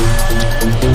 Música